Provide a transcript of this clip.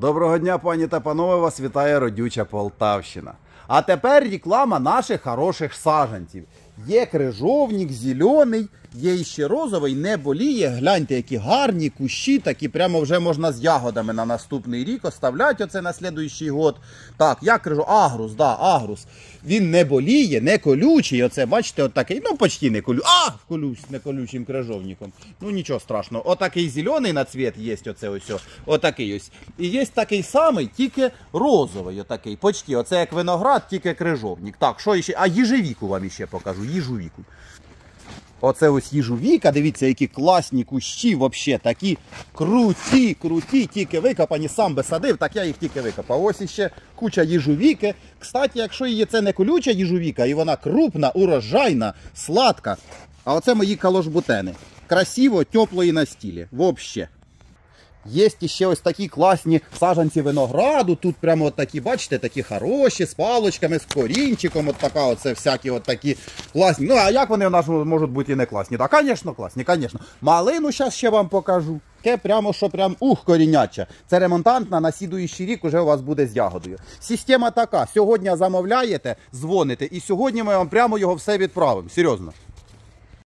Доброго дня, пані та панове, вас вітає родюча Полтавщина. А тепер реклама наших хороших саджанців. Є крижовник, зелений, є ще розовий, не боліє. Гляньте, які гарні кущі, такі прямо вже можна з ягодами на наступний рік оставляти оце на слідуючий год. Так, я крижу, агрус, да, агрус. Він не боліє, не колючий. Оце, бачите, от такий, ну почти не колючий. А, колюсь, не колючим крижовником. Ну нічого страшного. Отакий зелений на цвіт є, оце ось. Отакий ось. І є такий самий, тільки розовий, отакий. Почти. Оце як виноград, тільки крижовник. Так, що ще? А їжевіку вам іще покажу. Їжовіку. Оце ось їжовіка, дивіться, які класні кущі, взагалі такі круті, круті, тільки викопані, сам би садив, так я їх тільки викопав. Ось іще куча їжовіки. Кстати, якщо її це не колюча їжовіка, і вона крупна, урожайна, сладка. А оце мої калошбутени. Красиво, тепло і на стілі. Взагалі. Є ще ось такі класні саджанці винограду. Тут прямо от такі, бачите, такі хороші, з палочками, з корінчиком, от така оце всякі от такі класні. Ну, а як вони в нас можуть бути і не класні? Так, звісно, класні, звісно. Малину зараз ще вам покажу. Таке прямо, що прям ух, коріняча. Це ремонтантна, на слідуючий рік уже у вас буде з ягодою. Система така. Сьогодні замовляєте, дзвоните, і сьогодні ми вам прямо його все відправимо. Серйозно.